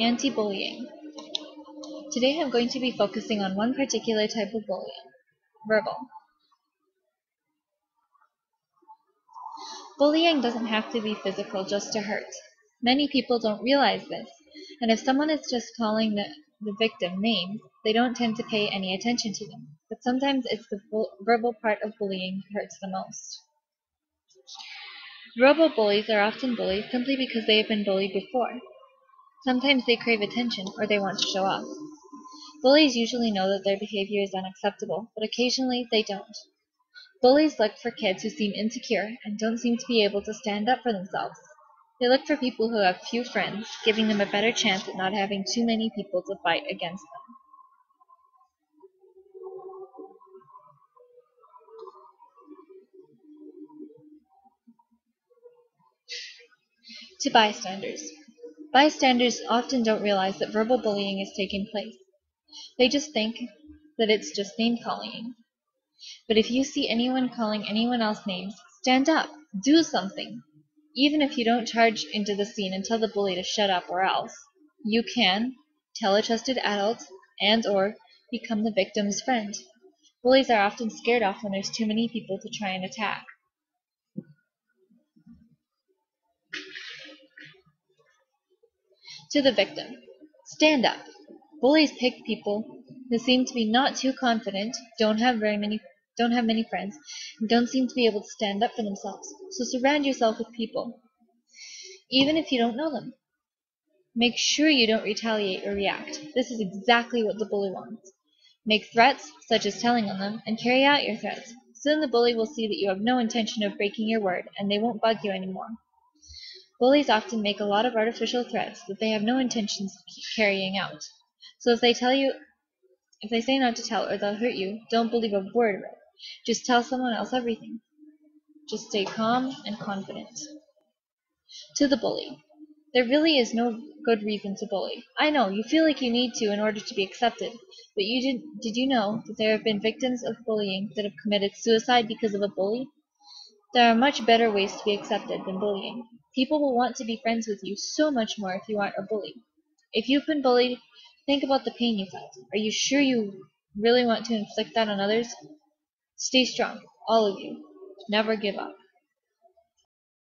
Anti-bullying. Today I'm going to be focusing on one particular type of bullying, verbal. Bullying doesn't have to be physical just to hurt. Many people don't realize this, and if someone is just calling the, the victim names, they don't tend to pay any attention to them. But sometimes it's the verbal part of bullying that hurts the most. Verbal bullies are often bullies simply because they have been bullied before. Sometimes they crave attention or they want to show off. Bullies usually know that their behavior is unacceptable, but occasionally they don't. Bullies look for kids who seem insecure and don't seem to be able to stand up for themselves. They look for people who have few friends, giving them a better chance at not having too many people to fight against them. To bystanders. Bystanders often don't realize that verbal bullying is taking place. They just think that it's just name calling. But if you see anyone calling anyone else names, stand up, do something. Even if you don't charge into the scene and tell the bully to shut up or else, you can tell a trusted adult and or become the victim's friend. Bullies are often scared off when there's too many people to try and attack. To the victim. Stand up. Bullies pick people who seem to be not too confident, don't have very many don't have many friends, and don't seem to be able to stand up for themselves. So surround yourself with people, even if you don't know them. Make sure you don't retaliate or react. This is exactly what the bully wants. Make threats, such as telling on them, and carry out your threats. Soon the bully will see that you have no intention of breaking your word, and they won't bug you anymore. Bullies often make a lot of artificial threats that they have no intentions of carrying out. So if they tell you, if they say not to tell or they'll hurt you, don't believe a word of it. Just tell someone else everything. Just stay calm and confident. To the bully. There really is no good reason to bully. I know, you feel like you need to in order to be accepted, but you did, did you know that there have been victims of bullying that have committed suicide because of a bully? There are much better ways to be accepted than bullying. People will want to be friends with you so much more if you aren't a bully. If you've been bullied, think about the pain you felt. Are you sure you really want to inflict that on others? Stay strong, all of you. Never give up.